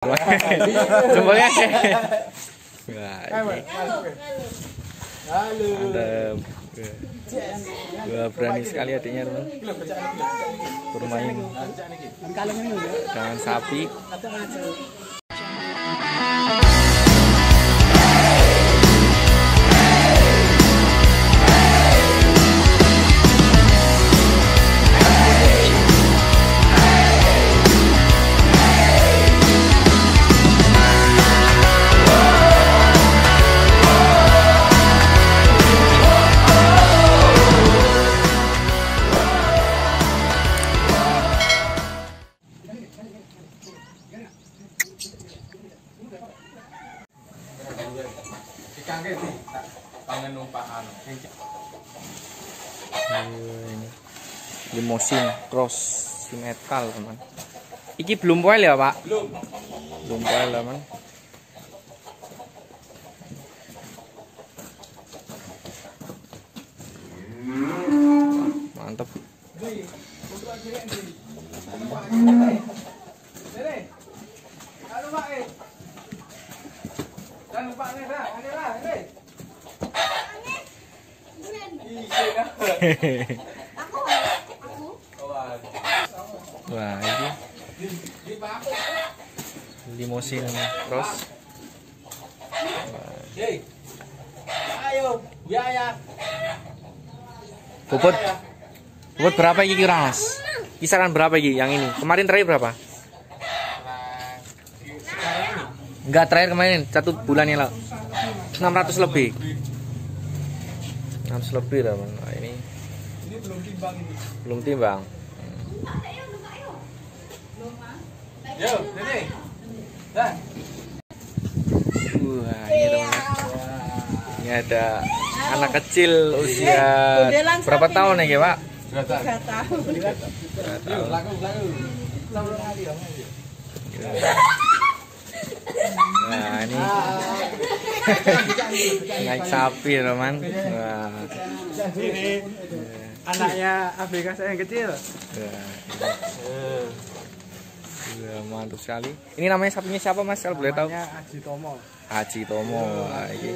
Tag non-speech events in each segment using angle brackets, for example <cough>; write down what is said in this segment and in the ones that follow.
Jempolnya. Halo. mantep. Wah, berani sekali adiknya teman. Bermain dengan sapi. Dikangge sih, tak kangen numpakan. ini limosin cross si metal teman. Iki belum poil ya pak? Belum. Belum poil teman. Mantep. Sini. Halo Pak. eh. Dan numpak nih dah, ini lah, ini. Iya. Wah ini limosin cross. Ayo, biaya. Bobot bobot berapa iki kira mas? Kisaran berapa iki yang ini? Kemarin terakhir berapa? Enggak terakhir kemarin satu bulan yang lalu 600 lebih 600 lebih lah. Nah, ini Ini belum timbang ini. belum timbang Yo, sini. Dah. wah ini teman ini ada anak kecil usia Modelan berapa tahun ya pak Berapa? Tiga tahun. Laku. Lalu lagi dong. nah ini naik sapi teman wah, Ini anaknya ABK saya yang kecil. wah. Wah, mantap sekali ini namanya sapinya siapa mas kalau boleh tahu Namanya Aji Tomo. Haji Tomo Wah, ini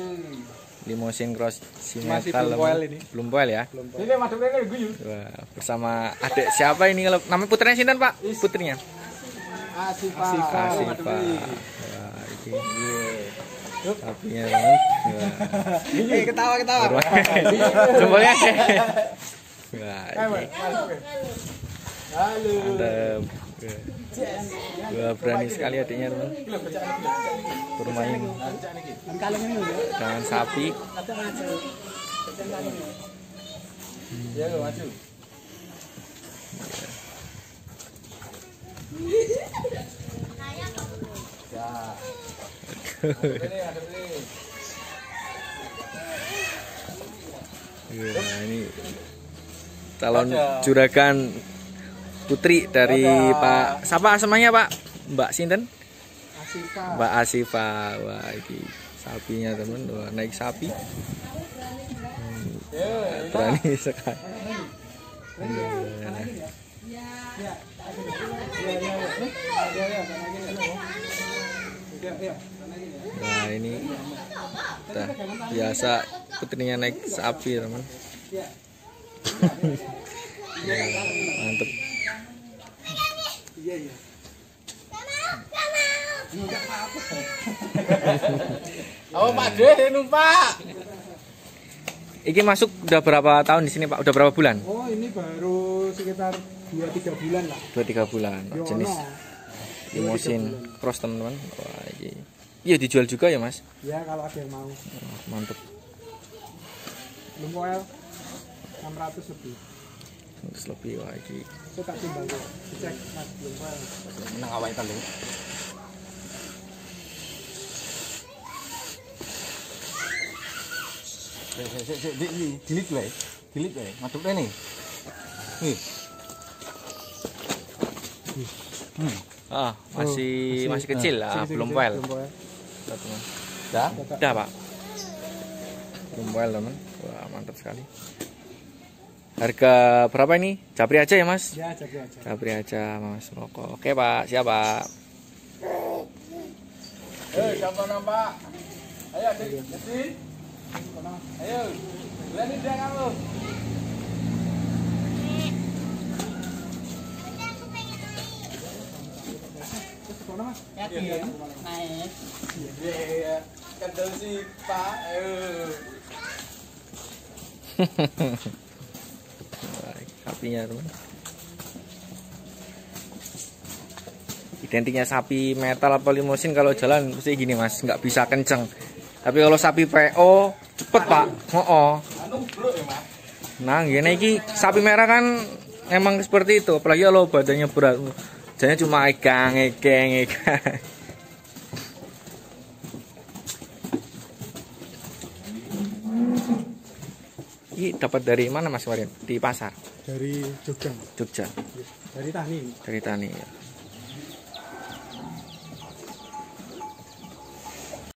limosin cross si Masih belum poil ini. belum poil ya Belum tahu. Ini masuknya ke guyu. Bersama adik siapa ini kalau namanya putrinya sinten pak putrinya Asifa. Asifa wah ini sapinya Wah. <laughs> Eh ketawa ketawa. <laughs> jempolnya <laughs> wah mantep Wah, berani sekali adiknya teman. Bermain. Dengan sapi. Ya, lo maju. Ya. Ini calon juragan putri dari Pak siapa namanya Pak? Mbak Sinten? Asifa. Mbak Asifa. Wah ini sapinya teman. Wah naik sapi. Ya, berani sekali. Nah ini dah biasa putrinya naik sapi teman. Mantep. Iya iya. Oh, Pak De numpak. Iki masuk udah berapa tahun di sini Pak? Udah berapa bulan? Oh ini baru sekitar 2-3 bulan lah. Dua tiga bulan. Yono. Jenis limosin cross teman-teman. Wah ini. Iya dijual juga ya Mas? Ya kalau ada yang mau. Mantep. Lumoel 600 lebih. Terus lebih wah ini. Itu tak timbang kok. Cek Mas Lumoel. Menang awal wae. Dilit wae. Madukne nih. Nih. Ah masih masih kecil lah, belum poil. Belum teman. Dah. Udah pak. Belum poil teman. Wah mantap sekali. Harga berapa ini? Japri aja ya mas? Ya jadi aja. Japri aja mas Moko. Oke pak, siap pak. Eh, siapa nampak? Ayo, adik. Ayo, berani dia kamu. Yakin? Naik. Iya, si Pak. Ayo. <laughs> sapinya teman. Identiknya sapi metal apa limusin kalau jalan mesti gini mas. Nggak bisa kenceng. Tapi kalau sapi PO cepet pak. Oh, oh. Nah gini iki sapi merah kan emang seperti itu. Apalagi kalau badannya berat. Jadinya cuma egang egang egang <laughs> Ini dapat dari mana Mas Warin? Di pasar, Dari Jogja. Jogja, Dari Tani. dari tani. ya.